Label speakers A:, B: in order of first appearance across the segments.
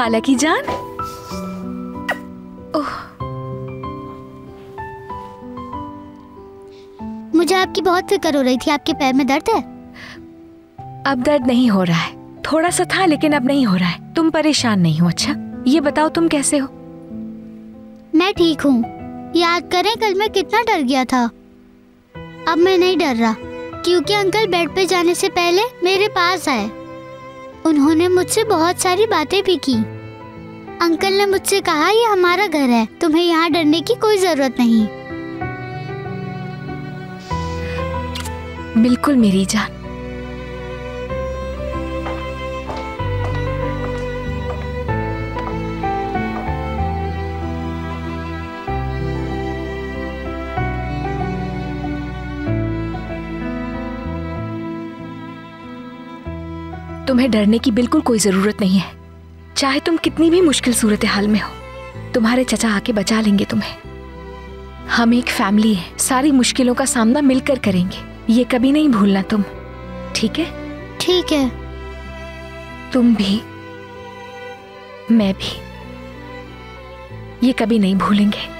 A: खाला की जान? ओह।
B: मुझे आपकी बहुत फ़िक्र हो रही थी। आपके पैर में दर्द है?
A: अब दर्द नहीं हो रहा है। थोड़ा सा था लेकिन अब नहीं हो रहा है। तुम परेशान नहीं हो अच्छा? ये बताओ तुम कैसे हो?
B: मैं ठीक हूँ। याद करें कल मैं कितना डर गया था। अब मैं नहीं डर रहा क्योंकि अंकल बेड पे जाने से पहले मेरे पास आए। उन्होंने मुझसे बहुत सारी बातें भी की। अंकल ने मुझसे कहा, ये हमारा घर है, तुम्हें यहाँ डरने की कोई ज़रूरत नहीं।
A: बिल्कुल मेरी जान। तुम्हें डरने की बिल्कुल कोई ज़रूरत नहीं है। चाहे तुम कितनी भी मुश्किल सूरत हाल में हो तुम्हारे चचा आके बचा लेंगे तुम्हें। हम एक फैमिली है सारी मुश्किलों का सामना मिलकर करेंगे। ये कभी नहीं भूलना तुम ठीक है?
B: ठीक है।
A: तुम भी मैं भी ये कभी नहीं भूलेंगे।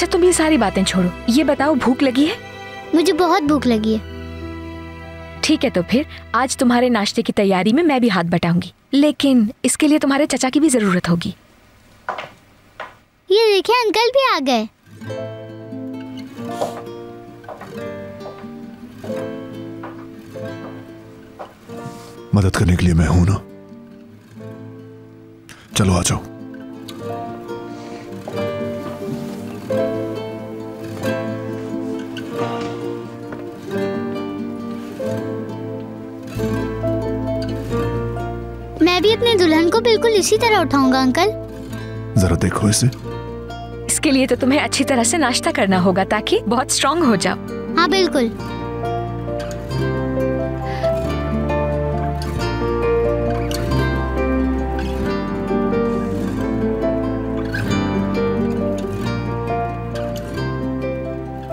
A: अच्छा तुम ये सारी बातें छोड़ो। ये बताओ भूख लगी है?
B: मुझे बहुत भूख लगी है।
A: ठीक है तो फिर आज तुम्हारे नाश्ते की तैयारी में मैं भी हाथ बटाऊँगी। लेकिन इसके लिए तुम्हारे चचा की भी ज़रूरत होगी।
B: ये देखिए अंकल भी आ गए।
C: मदद करने के लिए मैं हूँ ना? चलो आ जाओ।
B: मैं भी अपने दुल्हन को बिल्कुल इसी तरह उठाऊँगा अंकल।
C: जरा देखो इसे।
A: इसके लिए तो तुम्हें अच्छी तरह से नाश्ता करना होगा ताकि बहुत स्ट्रांग हो जाओ।
B: हाँ बिल्कुल।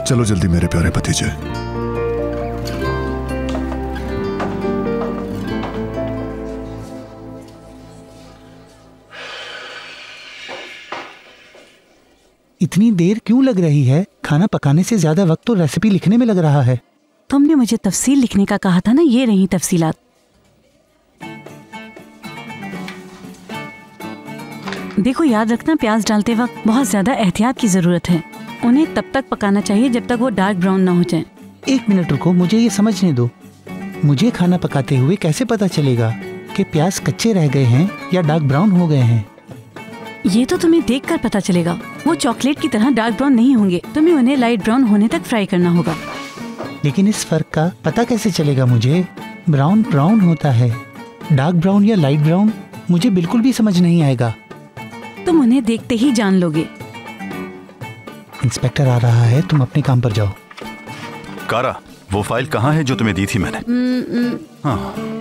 C: चलो जल्दी मेरे प्यारे भतीजे।
D: इतनी देर क्यों लग रही है? खाना पकाने से ज़्यादा वक्त तो रेसिपी लिखने में लग रहा है।
E: तुमने मुझे तफसील लिखने का कहा था ना ये रही तफसीलात। देखो याद रखना प्याज डालते वक्त बहुत ज़्यादा एहतियात की ज़रूरत है। उन्हें तब तक पकाना चाहिए जब तक वो डार्क ब्राउन ना हो जाए।
D: एक मिनट रुको मुझे ये समझने दो। मुझे खाना पकाते हुए कैसे पता चलेगा कि प्याज कच्चे रह गए हैं या डार्क ब्राउन हो गए हैं?
E: ये तो तुम्हें देख कर पता चलेगा। वो चॉकलेट की तरह डार्क ब्राउन नहीं होंगे। तुम्हें उन्हें लाइट ब्राउन होने तक फ्राई करना होगा।
D: लेकिन इस फ़र्क का पता कैसे चलेगा मुझे? ब्राउन ब्राउन होता है। डार्क ब्राउन या लाइट ब्राउन? मुझे बिल्कुल भी समझ नहीं आएगा।
E: तुम उन्हें देखते ही जान लोगे।
D: इंस्पेक्टर आ रहा है तुम अपने काम पर जाओ।
F: कारा वो फ़ाइल कहाँ है जो तुम्हें दी थी मैंने? हाँ।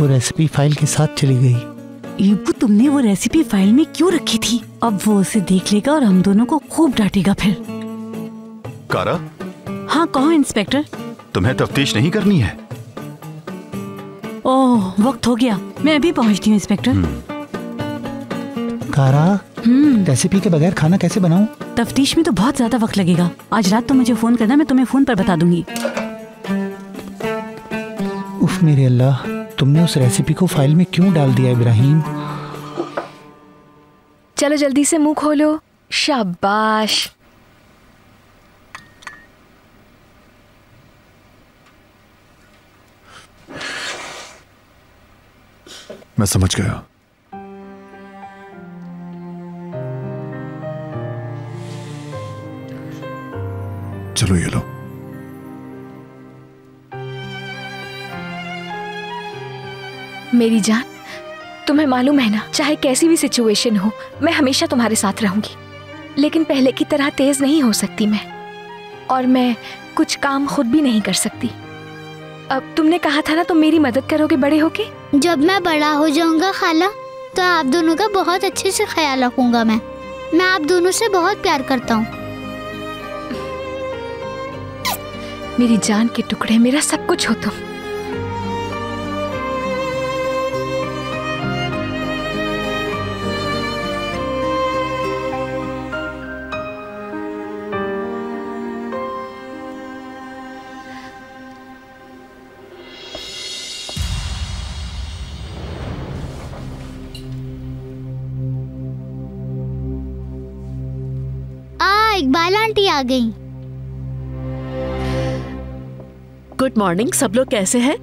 D: वो रेसिपी फ़ाइल के साथ चली गई।
E: ईबू तुमने वो रेसिपी फ़ाइल में क्यों रखी थी? अब वो उसे देख लेगा और हम दोनों को खूब डांटेगा फिर।
F: कारा?
E: हाँ कहो इंस्पेक्टर।
F: तुम्हें तफ्तीश नहीं करनी है?
E: ओह वक्त हो गया। मैं अभी पहुँचती हूँ इंस्पेक्टर।
D: कारा
E: हम्म।
D: रेसिपी के बगैर खाना कैसे बनाऊँ?
E: तफ्तीश में तो बहुत ज़्यादा वक्त लगेगा। आज रात तो मुझे फ़ोन करना मैं तुम्हें फ़ोन पर बता दूँगी।
D: उफ मेरे अल्लाह। तुमने उस रेसिपी को फ़ाइल में क्यों डाल दिया इब्राहिम?
A: चलो जल्दी से मुँह खोलो। शाबाश।
C: मैं समझ गया। चलो ये लो।
A: मेरी जान तुम्हें मालूम है ना चाहे कैसी भी सिचुएशन हो मैं हमेशा तुम्हारे साथ रहूँगी। लेकिन पहले की तरह तेज नहीं हो सकती मैं। और मैं कुछ काम खुद भी नहीं कर सकती। अब तुमने कहा था ना तुम मेरी मदद करोगे बड़े होके?
B: जब मैं बड़ा हो जाऊँगा खाला तो आप दोनों का बहुत अच्छे से ख्याल रखूँगा मैं। मैं आप दोनों से बहुत प्यार करता हूँ।
A: मेरी जान के टुकड़े मेरा सब कुछ हो तुम।
B: आंटी आ गई।
G: गुड मॉर्निंग सब लोग कैसे हैं?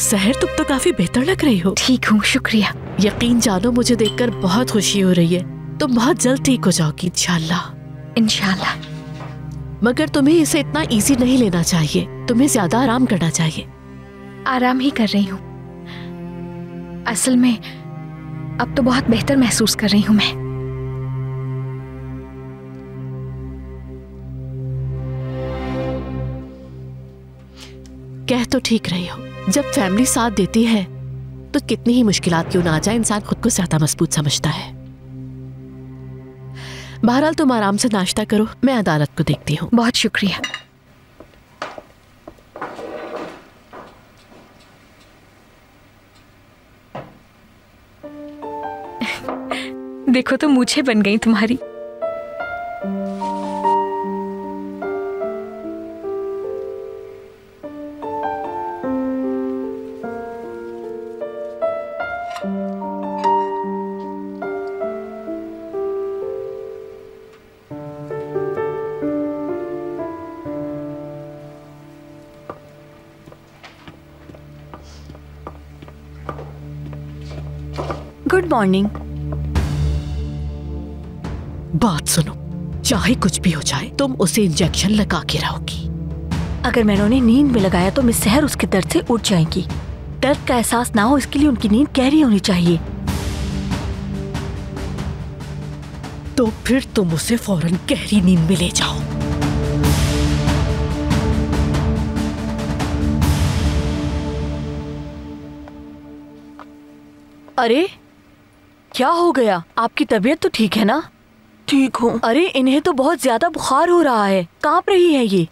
G: सहर तुम तो काफ़ी बेहतर लग रही हो।
A: ठीक हूँ शुक्रिया।
G: यकीन जानो मुझे देखकर बहुत खुशी हो रही है। तुम बहुत जल्द ठीक हो जाओगी इंशाल्लाह।
A: इंशाल्लाह।
G: मगर तुम्हें इसे इतना इजी नहीं लेना चाहिए। तुम्हें ज़्यादा आराम करना चाहिए।
A: आराम ही कर रही हूँ। असल में अब तो बहुत बेहतर महसूस कर रही हूँ मैं।
G: तो ठीक रही हो। जब फैमिली साथ देती है तो कितनी ही मुश्किलात क्यों ना आ जाए, इंसान खुद को ज़्यादा मज़बूत समझता है। बहरहाल तुम आराम से नाश्ता करो, मैं अदालत को देखती हूँ।
A: बहुत शुक्रिया। देखो तो मुझे बन गई तुम्हारी।
H: मॉर्निंग
G: बात सुनो चाहे कुछ भी हो जाए तुम उसे इंजेक्शन लगा के रहोगी।
H: अगर मैंने उन्हें नींद में लगाया तो मिस सहर उसके दर्द से उठ जाएँगी। दर्द का एहसास ना हो इसके लिए उनकी नींद गहरी होनी चाहिए।
G: तो फिर तुम उसे फ़ौरन गहरी नींद में ले जाओ।
H: अरे क्या हो गया? आपकी तबीयत तो ठीक है ना? ठीक हूँ। अरे इन्हें तो बहुत ज़्यादा बुखार हो रहा है। काँप रही है ये।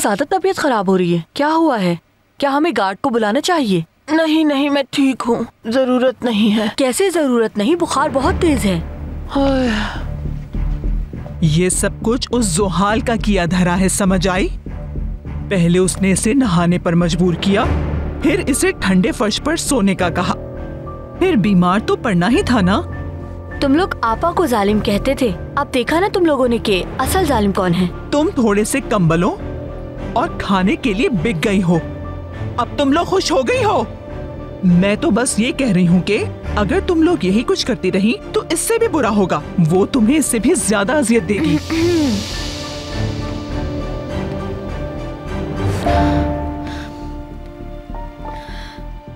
H: ज़्यादा तबीयत खराब हो रही है। क्या हुआ है? क्या हमें गार्ड को बुलाना चाहिए?
I: नहीं नहीं मैं ठीक हूँ। ज़रूरत नहीं है।
H: कैसे ज़रूरत नहीं? बुखार बहुत तेज है।
I: ये सब कुछ उस जोहाल का किया धरा है समझ आई? पहले उसने इसे नहाने पर मजबूर किया फिर इसे ठंडे फर्श पर सोने का कहा। फिर बीमार तो पड़ना ही था ना?
H: तुम लोग आपा को जालिम कहते थे। अब देखा ना तुम लोगों ने के असल जालिम कौन है।
I: तुम थोड़े से कम्बलों और खाने के लिए बिक गई हो। अब तुम लोग खुश हो गई हो। मैं तो बस ये कह रही हूँ कि अगर तुम लोग यही कुछ करती रही तो इससे भी बुरा होगा। वो तुम्हें इससे भी ज़्यादा अजियत देगी।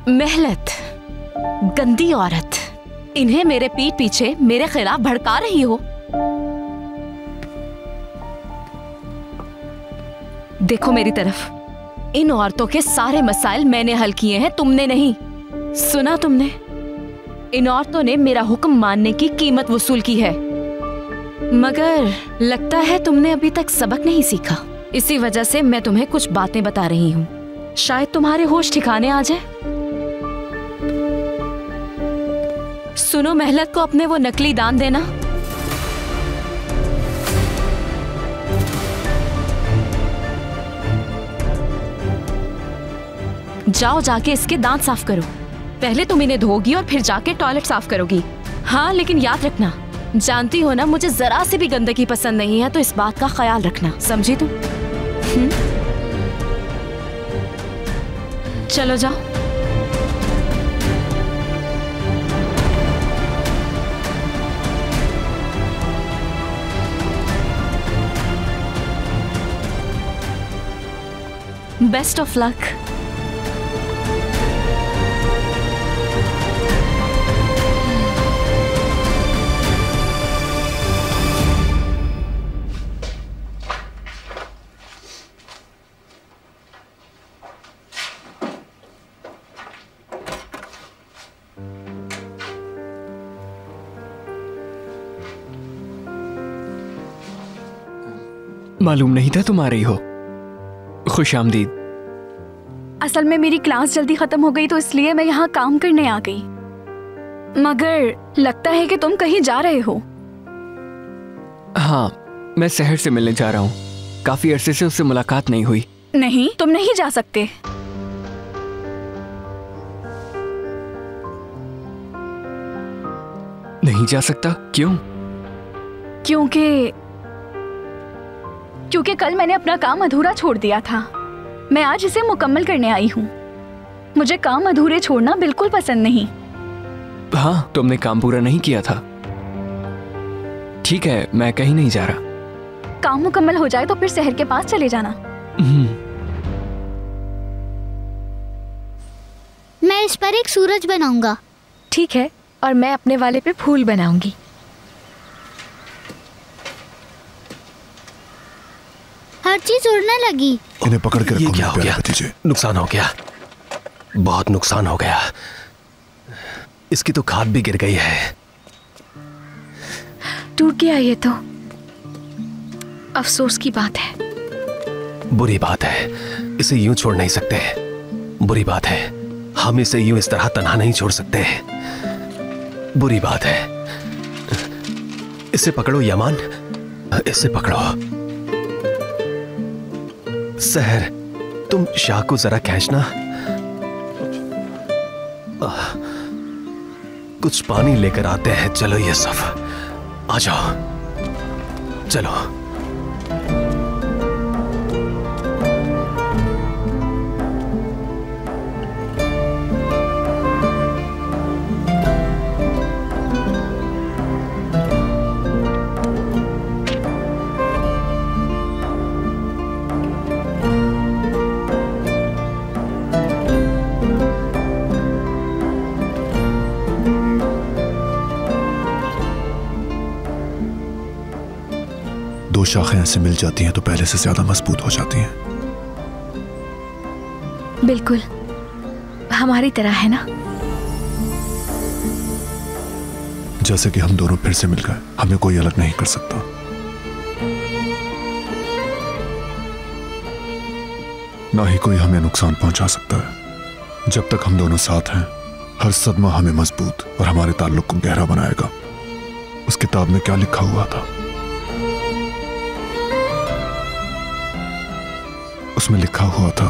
J: मेहलत, गंदी औरत। इन्हें मेरे पीठ पीछे मेरे खिलाफ भड़का रही हो। देखो मेरी तरफ़, इन औरतों के सारे मसाइल मैंने हल किए हैं, तुमने नहीं। सुना तुमने? इन औरतों ने मेरा हुक्म मानने की कीमत वसूल की है। मगर लगता है तुमने अभी तक सबक नहीं सीखा। इसी वजह से मैं तुम्हें कुछ बातें बता रही हूँ। शायद तुम्हारे होश ठिकाने आ जाए। सुनो मेहलत को अपने वो नकली दान देना। जाओ जाके इसके दांत साफ़ करो। पहले तुम इन्हें धोगी और फिर जाके टॉयलेट साफ़ करोगी। हाँ लेकिन याद रखना, जानती हो ना, मुझे जरा से भी गंदगी पसंद नहीं है तो इस बात का ख्याल रखना। समझी तुम हम्म? चलो जाओ। बेस्ट ऑफ़ लक
K: मालूम नहीं था तुम आ रही हो। खुश आमदीद।
L: असल में मेरी क्लास जल्दी खत्म हो गई तो इसलिए मैं यहाँ काम करने आ गई। मगर लगता है कि तुम कहीं जा रहे हो।
K: हाँ मैं शहर से मिलने जा रहा हूँ। काफ़ी अरसे से उससे मुलाकात नहीं हुई।
L: नहीं तुम नहीं जा सकते।
K: नहीं जा सकता? क्यों?
L: क्योंकि क्योंकि कल मैंने अपना काम अधूरा छोड़ दिया था। मैं आज इसे मुकम्मल करने आई हूँ। मुझे काम अधूरे छोड़ना बिल्कुल पसंद नहीं।
K: हाँ तुमने काम पूरा नहीं किया था। ठीक है मैं कहीं नहीं जा रहा।
L: काम मुकम्मल हो जाए तो फिर शहर के पास चले जाना।
K: हम्म,
B: मैं इस पर एक सूरज बनाऊँगा।
L: ठीक है और मैं अपने वाले पे फूल बनाऊँगी।
B: हर चीज़ उड़ने लगी।
C: इन्हें पकड़ के
M: ये
C: रखो
M: क्या हो गया?
C: भतीजे।
M: नुकसान हो गया। बहुत नुकसान हो गया। इसकी तो खाद भी गिर गई है।
L: टूट गया ये तो। अफसोस की बात है।
M: बुरी बात है। इसे यूँ छोड़ नहीं सकते। बुरी बात है। हम इसे यूँ इस तरह तनहा नहीं छोड़ सकते। बुरी बात है। इसे पकड़ो यमान। इसे पकड़ो। सहर, तुम शाह को जरा खेचना कुछ पानी लेकर आते हैं। चलो ये सब। आ जाओ। चलो।
C: शाखें ऐसे मिल जाती हैं तो पहले से ज़्यादा मज़बूत हो जाती हैं।
L: बिल्कुल। हमारी तरह है ना?
C: जैसे कि हम दोनों फिर से मिल गए हमें कोई अलग नहीं कर सकता। ना ही कोई हमें नुकसान पहुँचा सकता है। जब तक हम दोनों साथ हैं हर सदमा हमें मज़बूत और हमारे ताल्लुक को गहरा बनाएगा। उस किताब में क्या लिखा हुआ था? उसमें लिखा हुआ था।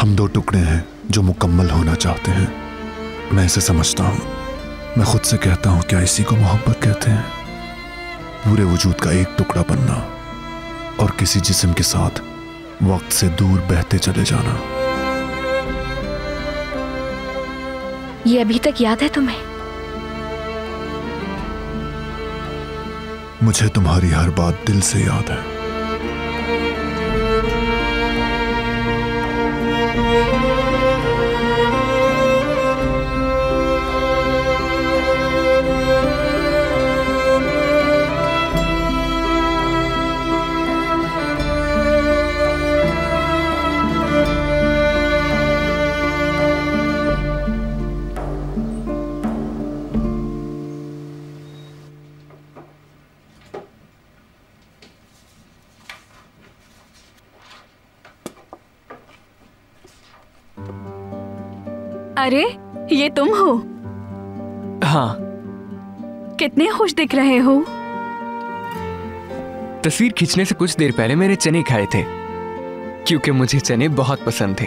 C: हम दो टुकड़े हैं जो मुकम्मल होना चाहते हैं। मैं इसे समझता हूँ। मैं खुद से कहता हूँ, क्या इसी को मोहब्बत कहते हैं? पूरे वजूद का एक टुकड़ा बनना और किसी जिस्म के साथ वक्त से दूर बहते चले जाना।
L: ये अभी तक याद है तुम्हें?
C: मुझे तुम्हारी हर बात दिल से याद है।
L: अरे ये तुम हो?
K: हाँ।
L: कितने खुश दिख रहे हो?
K: तस्वीर खींचने से कुछ देर पहले मैंने चने खाए थे क्योंकि मुझे चने बहुत पसंद थे।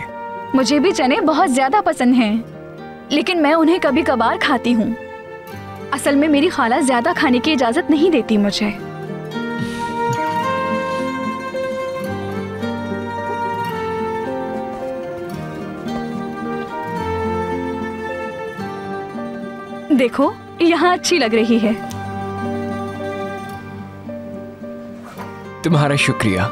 L: मुझे भी चने बहुत ज़्यादा पसंद हैं लेकिन मैं उन्हें कभी कभार खाती हूँ। असल में मेरी खाला ज़्यादा खाने की इजाज़त नहीं देती मुझे। देखो यहाँ अच्छी लग रही है।
K: तुम्हारा शुक्रिया।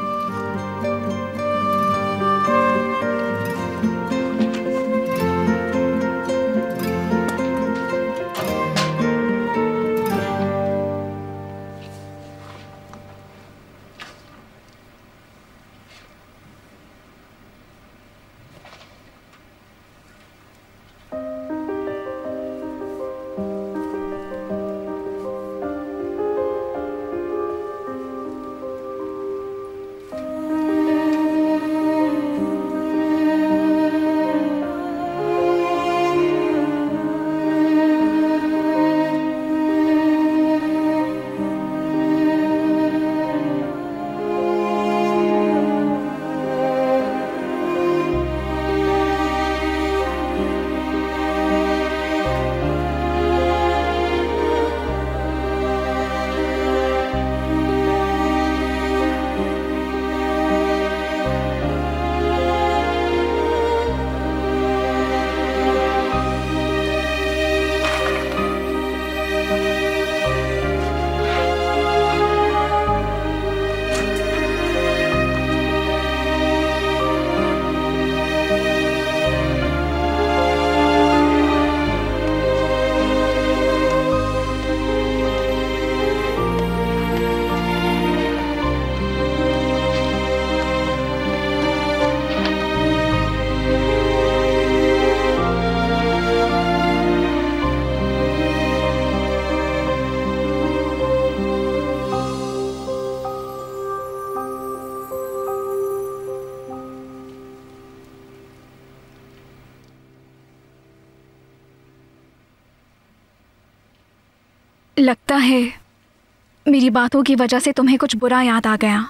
L: मेरी बातों की वजह से तुम्हें कुछ बुरा याद आ गया।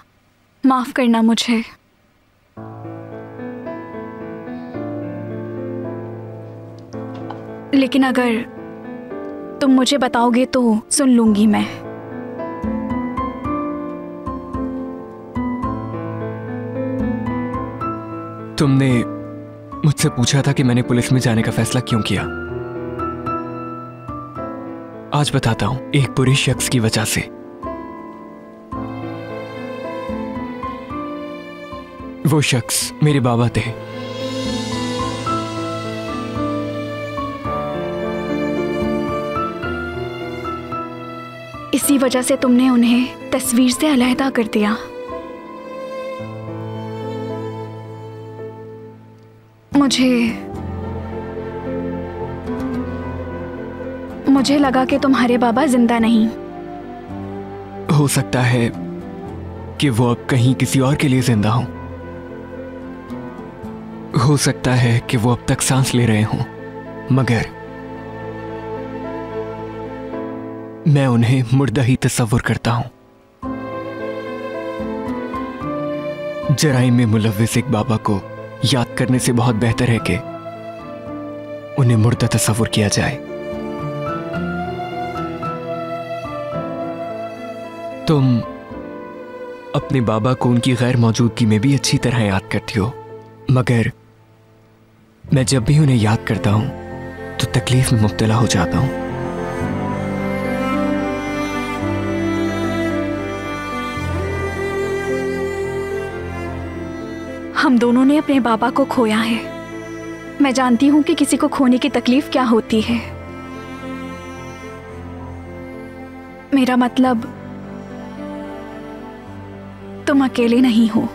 L: माफ़ करना मुझे। लेकिन अगर तुम मुझे बताओगे तो सुन लूँगी मैं।
K: तुमने मुझसे पूछा था कि मैंने पुलिस में जाने का फैसला क्यों किया। आज बताता हूँ, एक बुरी शख्स की वजह से। वो शख्स मेरे बाबा थे।
L: इसी वजह से तुमने उन्हें तस्वीर से अलहदा कर दिया। मुझे मुझे लगा कि तुम्हारे बाबा ज़िंदा नहीं।
K: हो सकता है कि वो अब कहीं किसी और के लिए ज़िंदा हो। हो सकता है कि वो अब तक सांस ले रहे हों, मगर मैं उन्हें मुर्दा ही तस्वुर करता हूँ। जराइम में मुलविस एक बाबा को याद करने से बहुत बेहतर है कि उन्हें मुर्दा तस्वुर किया जाए। तुम अपने बाबा को उनकी गैर मौजूदगी में भी अच्छी तरह याद करती हो, मगर मैं जब भी उन्हें याद करता हूँ तो तकलीफ़ में मुब्तला हो जाता हूँ।
L: हम दोनों ने अपने बाबा को खोया है। मैं जानती हूँ कि किसी को खोने की तकलीफ़ क्या होती है। मेरा मतलब तुम अकेले नहीं हो।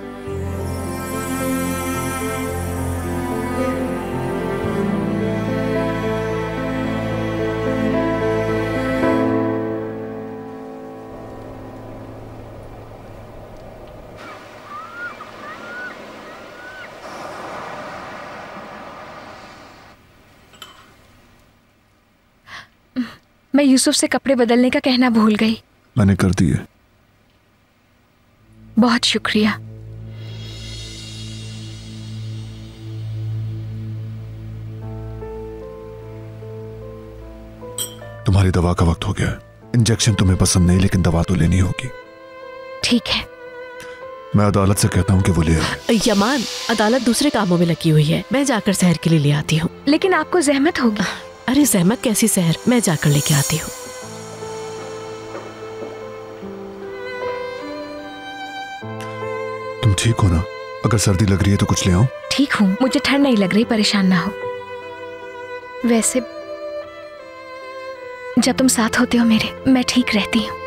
A: मैं यूसुफ से कपड़े बदलने का कहना भूल गई।
C: मैंने कर दिए।
A: बहुत शुक्रिया।
C: तुम्हारी दवा का वक्त हो गया है। इंजेक्शन तुम्हें पसंद नहीं लेकिन दवा तो लेनी होगी।
A: ठीक है।
C: मैं अदालत से कहता हूँ कि वो ले आए
G: यमान अदालत दूसरे कामों में लगी हुई है। मैं जाकर शहर के लिए ले आती हूँ।
A: लेकिन आपको जहमत होगी।
G: अरे जहमत कैसी शहर मैं जाकर लेके आती हूँ।
C: तुम ठीक हो ना? अगर सर्दी लग रही है तो कुछ ले आओ।
A: ठीक हूँ मुझे ठंड नहीं लग रही परेशान ना हो। वैसे जब तुम साथ होते हो मेरे मैं ठीक रहती हूँ।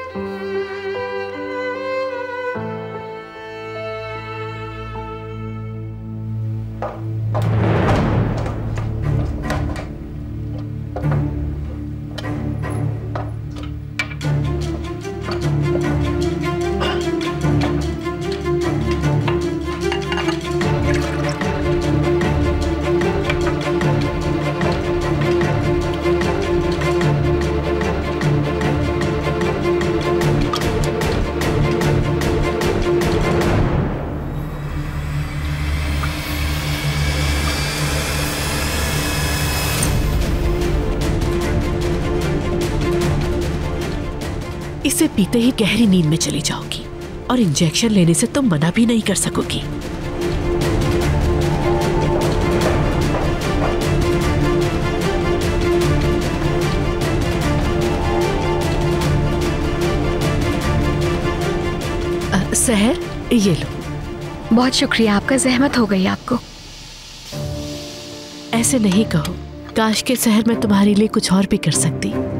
G: इसे पीते ही गहरी नींद में चली जाओगी। और इंजेक्शन लेने से तुम मना भी नहीं कर सकोगी। सहर ये लो।
A: बहुत शुक्रिया आपका जहमत हो गई आपको।
G: ऐसे नहीं कहो। काश के शहर में तुम्हारे लिए कुछ और भी कर सकती।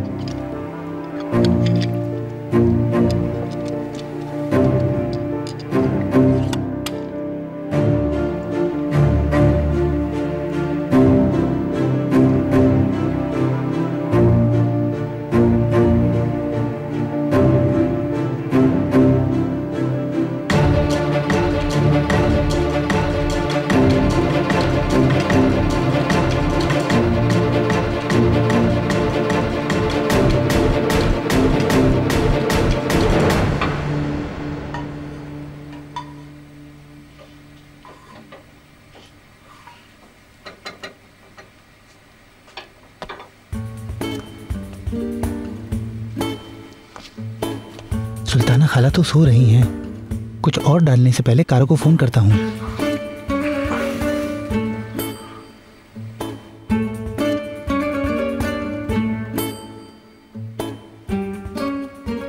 D: सुल्ताना खाला तो सो रही हैं। कुछ और डालने से पहले कारो को फ़ोन करता हूँ।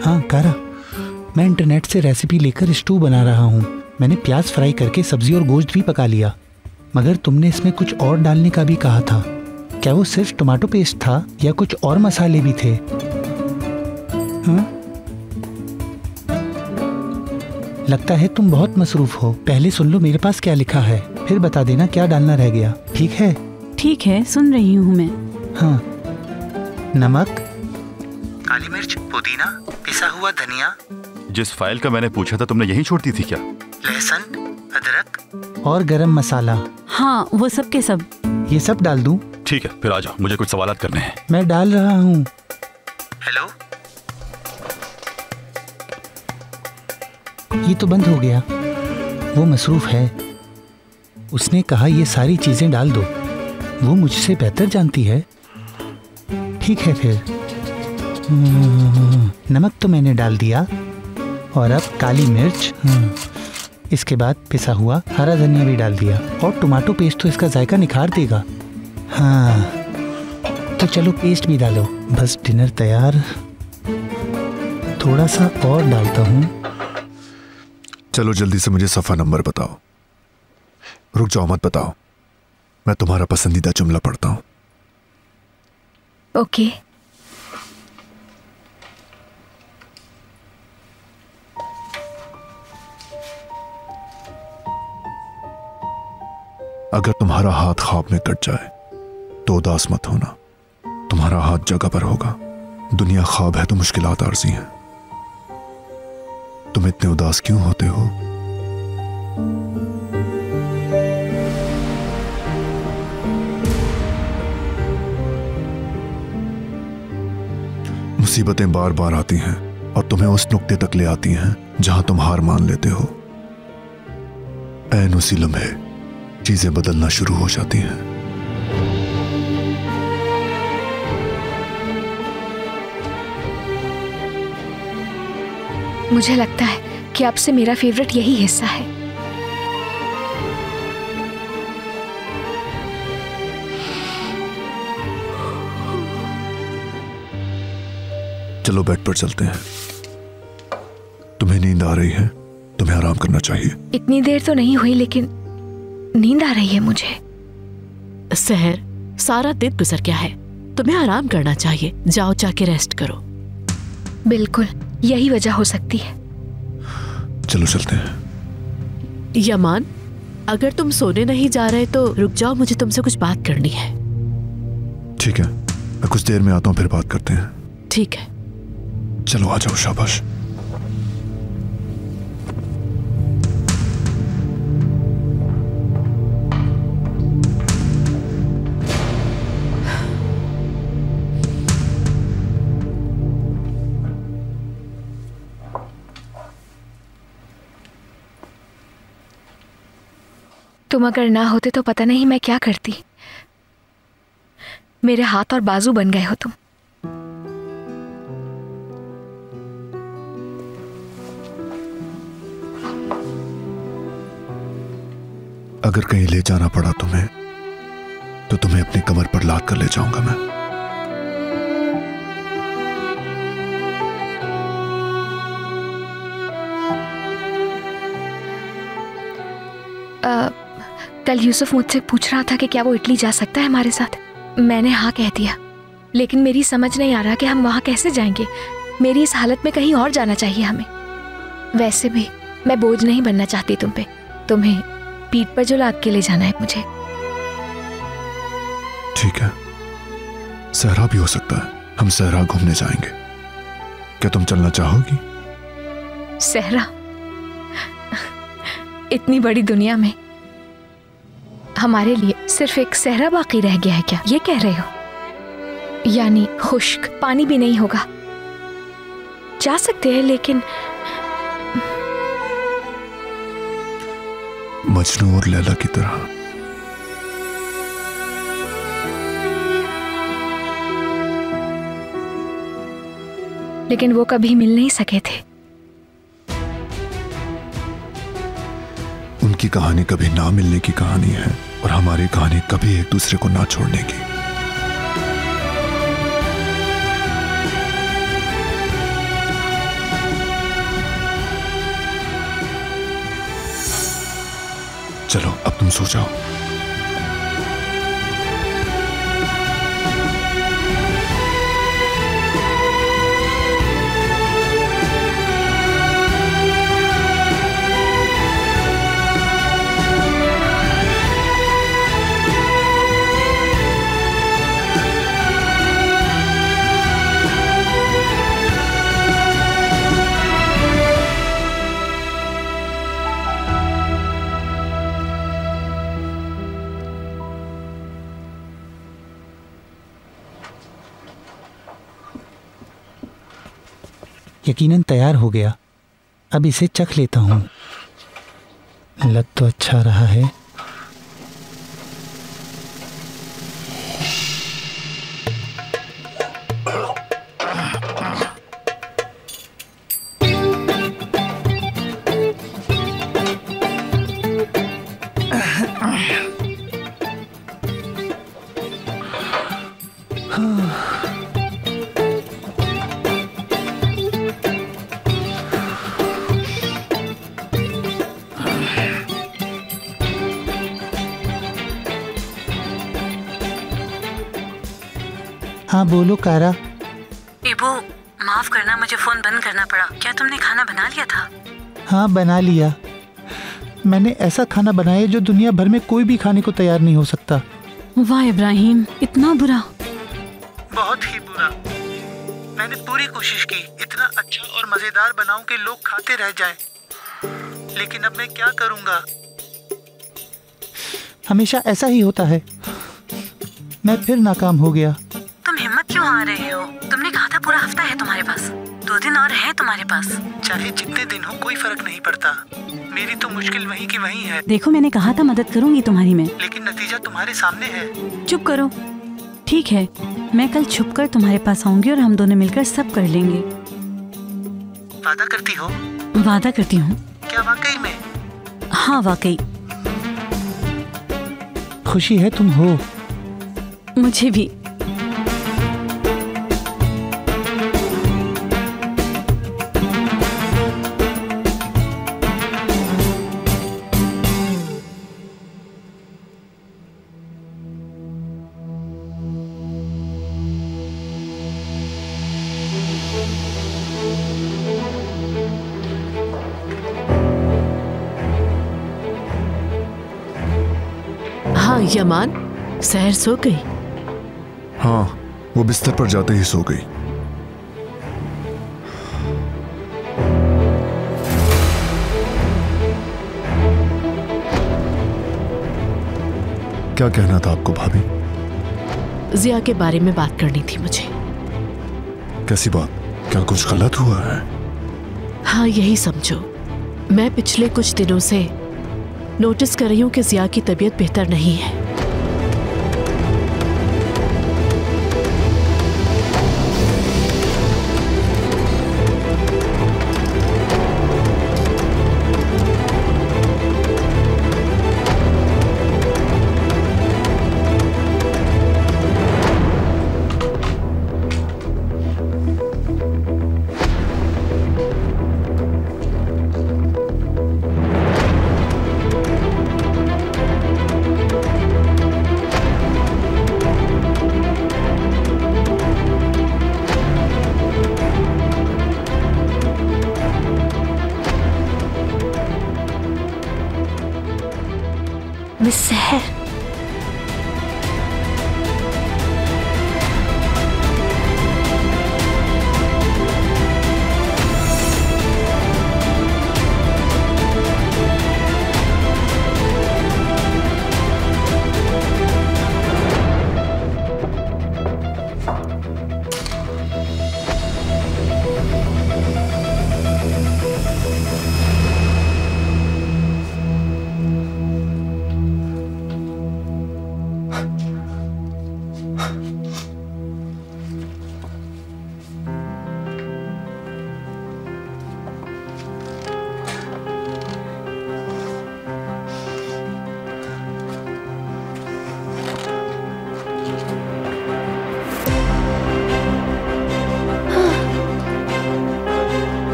D: हाँ कारा, मैं इंटरनेट से रेसिपी लेकर स्टू बना रहा हूँ। मैंने प्याज फ्राई करके सब्ज़ी और गोश्त भी पका लिया। मगर तुमने इसमें कुछ और डालने का भी कहा था। क्या वो सिर्फ़ टोमेटो पेस्ट था या कुछ और मसाले भी थे? हाँ? लगता है तुम बहुत मसरूफ हो। पहले सुन लो मेरे पास क्या लिखा है फिर बता देना क्या डालना रह गया। ठीक है?
E: ठीक है सुन रही हूँ मैं।
D: हाँ। नमक काली मिर्च पुदीना पिसा हुआ धनिया।
F: जिस फ़ाइल का मैंने पूछा था तुमने यही छोड़ दी थी क्या?
D: लहसुन अदरक और गरम मसाला।
E: हाँ वो सब के सब।
D: ये सब डाल दूँ?
F: ठीक है फिर आ जाओ मुझे कुछ सवाल करने हैं।
D: मैं डाल रहा हूँ।
N: हेलो?
D: ये तो बंद हो गया। वो मसरूफ है। उसने कहा ये सारी चीज़ें डाल दो। वो मुझसे बेहतर जानती है। ठीक है फिर। हम्म, नमक तो मैंने डाल दिया। और अब काली मिर्च हम्म, इसके बाद पिसा हुआ हरा धनिया भी डाल दिया। और टमाटो पेस्ट तो इसका जायका निखार देगा। हाँ तो चलो पेस्ट भी डालो। बस डिनर तैयार। थोड़ा सा और डालता हूँ।
C: चलो जल्दी से मुझे सफ़ा नंबर बताओ। रुक जाओ मत बताओ। मैं तुम्हारा पसंदीदा जुमला पढ़ता हूँ।
A: ओके।
C: अगर तुम्हारा हाथ ख्वाब में कट जाए तो उदास मत होना। तुम्हारा हाथ जगह पर होगा। दुनिया ख्वाब है तो मुश्किलात आरजी हैं। तुम इतने उदास क्यों होते हो? मुसीबतें बार बार आती हैं और तुम्हें उस नुक्ते तक ले आती हैं जहाँ तुम हार मान लेते हो। ऐन उसी लम्हे चीज़ें बदलना शुरू हो जाती हैं।
A: मुझे लगता है कि आपसे मेरा फेवरेट यही हिस्सा है।
C: चलो बेड पर चलते हैं। तुम्हें नींद आ रही है? तुम्हें आराम करना चाहिए।
A: इतनी देर तो नहीं हुई लेकिन नींद आ रही है मुझे।
G: सहर सारा दिन गुजर गया है। तुम्हें आराम करना चाहिए। जाओ जाके रेस्ट करो।
A: बिल्कुल। यही वजह हो सकती है।
C: चलो चलते हैं।
G: यमान अगर तुम सोने नहीं जा रहे तो रुक जाओ मुझे तुमसे कुछ बात करनी है।
C: ठीक है मैं कुछ देर में आता हूँ फिर बात करते हैं।
G: ठीक है।
C: चलो आ जाओ शाबाश।
A: तुम अगर ना होते तो पता नहीं मैं क्या करती। मेरे हाथ और बाजू बन गए हो तुम।
C: अगर कहीं ले जाना पड़ा तुम्हें तो तुम्हें अपनी कमर पर लाद कर ले जाऊँगा मैं।
A: आ, कल यूसुफ मुझसे पूछ रहा था कि क्या वो इटली जा सकता है हमारे साथ। मैंने हाँ कह दिया। लेकिन मेरी समझ नहीं आ रहा कि हम वहाँ कैसे जाएँगे। मेरी इस हालत में कहीं और जाना चाहिए हमें। वैसे भी मैं बोझ नहीं बनना चाहती तुम पे। तुम्हें पीठ पर जो लाद के ले जाना है मुझे।
C: ठीक है। सहरा भी हो सकता है। हम सहरा घूमने जाएँगे। क्या तुम चलना चाहोगी?
A: सहरा? इतनी बड़ी दुनिया में। हमारे लिए सिर्फ़ एक सहरा बाकी रह गया है क्या? ये कह रहे हो? यानी खुश्क पानी भी नहीं होगा। जा सकते हैं लेकिन
C: मजनू और लैला की तरह।
A: लेकिन वो कभी मिल नहीं सके थे।
C: की कहानी कभी ना मिलने की कहानी है और हमारी कहानी कभी एक दूसरे को ना छोड़ने की। चलो, अब तुम सो जाओ।
D: यकीनन तैयार हो गया। अब इसे चख लेता हूँ। लग तो अच्छा रहा है।
E: बना लिया।
D: मैंने ऐसा खाना बनाया जो दुनिया भर में कोई भी खाने को तैयार नहीं हो सकता।
E: वाह इब्राहिम इतना बुरा।
D: बहुत ही बुरा। मैंने पूरी कोशिश की इतना अच्छा और मज़ेदार बनाऊँ कि लोग खाते रह जाएँ। लेकिन अब मैं क्या करूँगा? हमेशा ऐसा ही होता है। मैं फिर नाकाम हो गया।
E: तुम हिम्मत क्यों आ रहे हो? तुमने दो दिन और है तुम्हारे पास।
D: चाहे जितने दिन हो कोई फ़र्क नहीं पड़ता। मेरी तो मुश्किल वही की वही है।
E: देखो मैंने कहा था मदद करूँगी तुम्हारी मैं।
D: लेकिन नतीजा तुम्हारे सामने है।
E: चुप करो। ठीक है मैं कल छुप कर तुम्हारे पास आऊँगी और हम दोनों मिलकर सब कर लेंगे।
D: वादा करती हो?
E: वादा करती हूँ।
D: क्या वाकई में?
E: हाँ वाकई।
D: खुशी है तुम हो।
E: मुझे भी।
G: यमान सहर सो गई।
C: हाँ वो बिस्तर पर जाते ही सो गई। क्या कहना था आपको भाभी?
G: जिया के बारे में बात करनी थी मुझे।
C: कैसी बात? क्या कुछ गलत हुआ है?
G: हाँ यही समझो। मैं पिछले कुछ दिनों से नोटिस कर रही हूँ कि जिया की तबीयत बेहतर नहीं है।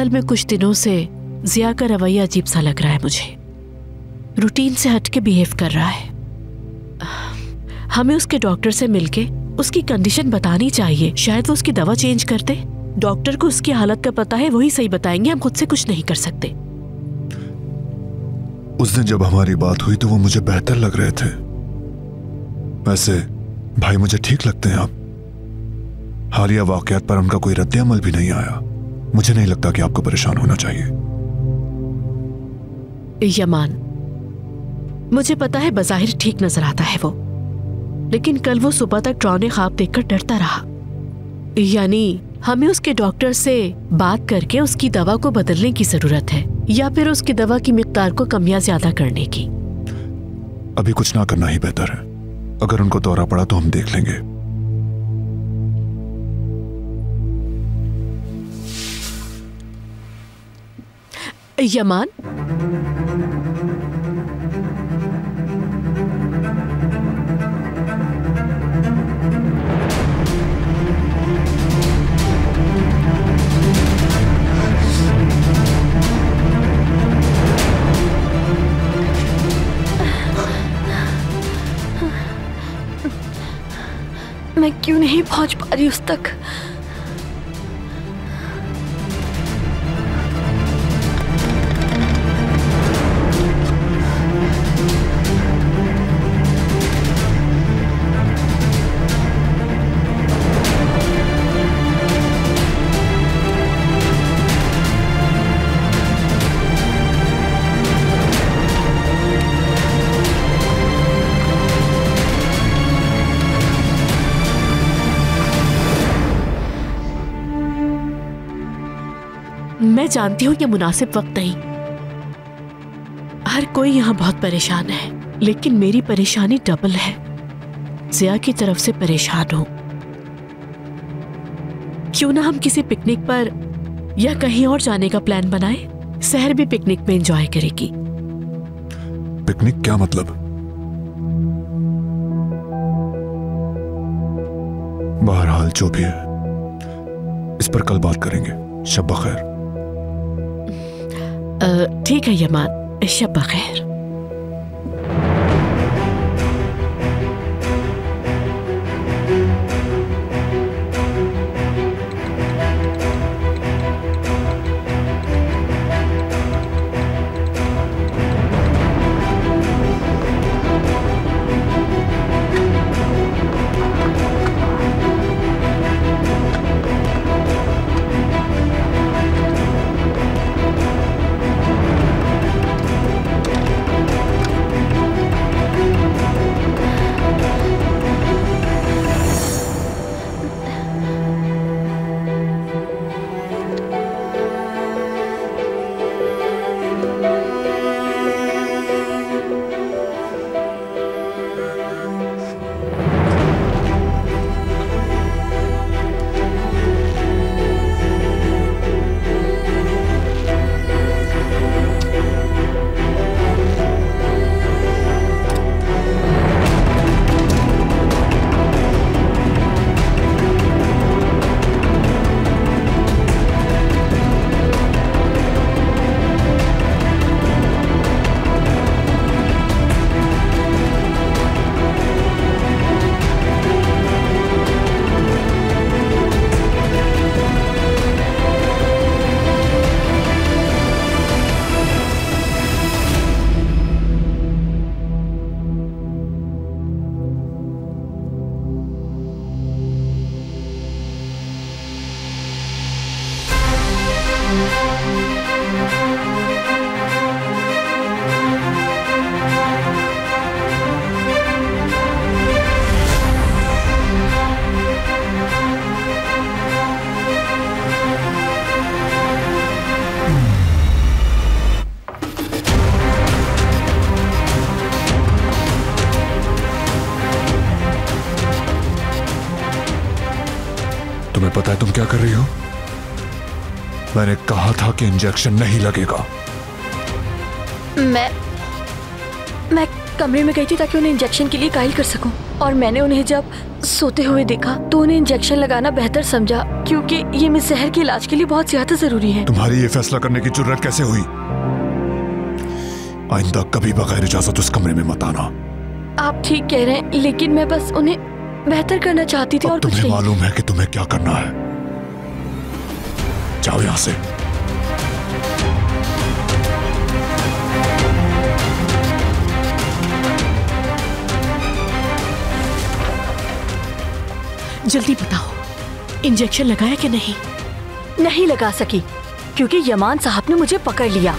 G: असल में कुछ दिनों से जिया का रवैया अजीब सा लग रहा है मुझे। रूटीन से हट के बिहेव कर रहा है। हमें उसके डॉक्टर से मिलके उसकी कंडीशन बतानी चाहिए। शायद वो उसकी दवा चेंज कर दे। डॉक्टर को उसकी हालत का पता है, वही सही बताएँगे, हम खुद से कुछ नहीं कर सकते।
C: उस दिन जब हमारी बात हुई तो वो मुझे बेहतर लग रहे थे। वैसे भाई मुझे ठीक लगते हैं आप हालिया वाकयात पर उनका कोई रद्द अमल भी नहीं आया। मुझे नहीं लगता कि आपको परेशान होना चाहिए।
G: यमान मुझे पता है बजाहिर ठीक नज़र आता है वो लेकिन कल वो सुबह तक ड्रॉने ख्वाब देखकर डरता रहा। यानी हमें उसके डॉक्टर से बात करके उसकी दवा को बदलने की ज़रूरत है या फिर उसकी दवा की मिकदार को कम या ज़्यादा करने की।
C: अभी कुछ ना करना ही बेहतर है। अगर उनको दौरा पड़ा तो हम देख लेंगे।
G: यमान
A: मैं क्यों नहीं पहुँच पा रही उस तक?
G: जानती हूँ ये मुनासिब वक्त नहीं। हर कोई यहाँ बहुत परेशान है, लेकिन मेरी परेशानी डबल है। जिया की तरफ़ से परेशान हूँ। क्यों ना हम किसी पिकनिक पर या कहीं और जाने का प्लान बनाए? शहर भी पिकनिक में एंजॉय करेगी।
C: पिकनिक क्या मतलब? बहरहाल, जो भी है, इस पर कल बात करेंगे। शब खैर
G: ठीक है यमान शब खैर।
C: पता है तुम क्या कर रही हो? मैंने कहा था कि इंजेक्शन नहीं लगेगा।
A: मैं मैं कमरे में गई थी ताकि उन्हें इंजेक्शन के लिए कायल कर सकूँ। और मैंने उन्हें जब
H: सोते हुए देखा तो उन्हें इंजेक्शन लगाना बेहतर समझा क्योंकि ये मिस जहर के इलाज के लिए बहुत ज़्यादा ज़रूरी है।
C: तुम्हारी ये फैसला करने की ज़रूरत कैसे हुई? आइंदा कभी बगैर इजाज़त उस कमरे में मत आना।
H: आप ठीक कह रहे हैं लेकिन मैं बस उन्हें बेहतर करना चाहती थी और कुछ नहीं।
C: मालूम है कि तुम्हें क्या करना है। जाओ यहाँ से।
G: जल्दी बताओ इंजेक्शन लगाया कि नहीं?
H: नहीं लगा सकी क्योंकि यमान साहब ने मुझे पकड़ लिया।